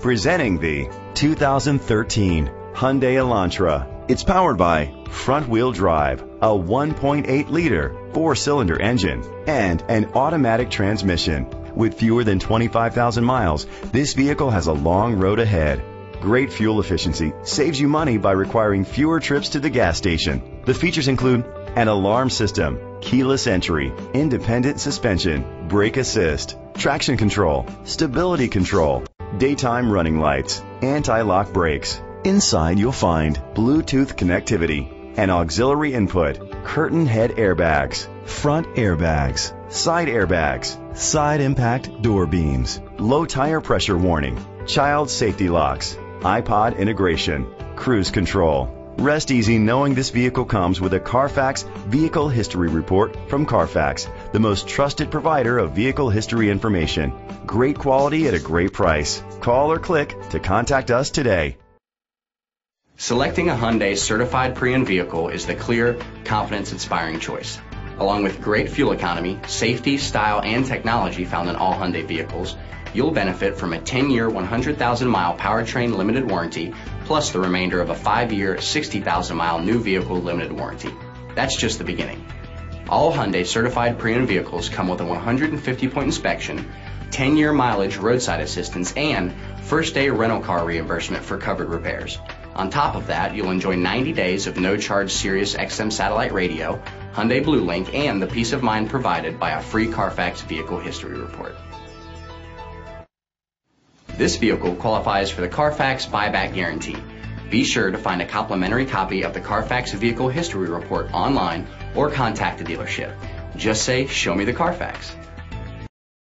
Presenting the 2013 Hyundai Elantra. It's powered by front-wheel drive, a 1.8-liter four-cylinder engine, and an automatic transmission. With fewer than 25,000 miles, this vehicle has a long road ahead. Great fuel efficiency saves you money by requiring fewer trips to the gas station. The features include an alarm system, keyless entry, independent suspension, brake assist, traction control, stability control, daytime running lights, anti-lock brakes. Inside you'll find Bluetooth connectivity, an auxiliary input, curtain head airbags, front airbags, side airbags, side impact door beams, low tire pressure warning, child safety locks, iPod integration, cruise control. Rest easy knowing this vehicle comes with a Carfax Vehicle History Report from Carfax, the most trusted provider of vehicle history information. Great quality at a great price. Call or click to contact us today. Selecting a Hyundai certified pre-owned vehicle is the clear, confidence-inspiring choice. Along with great fuel economy, safety, style, and technology found in all Hyundai vehicles, you'll benefit from a 10-year, 100,000-mile powertrain limited warranty, plus the remainder of a 5-year, 60,000-mile new vehicle limited warranty. That's just the beginning. All Hyundai certified pre-owned vehicles come with a 150-point inspection, 10-year mileage roadside assistance, and first-day rental car reimbursement for covered repairs. On top of that, you'll enjoy 90 days of no-charge Sirius XM satellite radio, Hyundai Blue Link, and the peace of mind provided by a free Carfax vehicle history report. This vehicle qualifies for the Carfax buyback guarantee. Be sure to find a complimentary copy of the Carfax vehicle history report online or contact the dealership. Just say, show me the Carfax.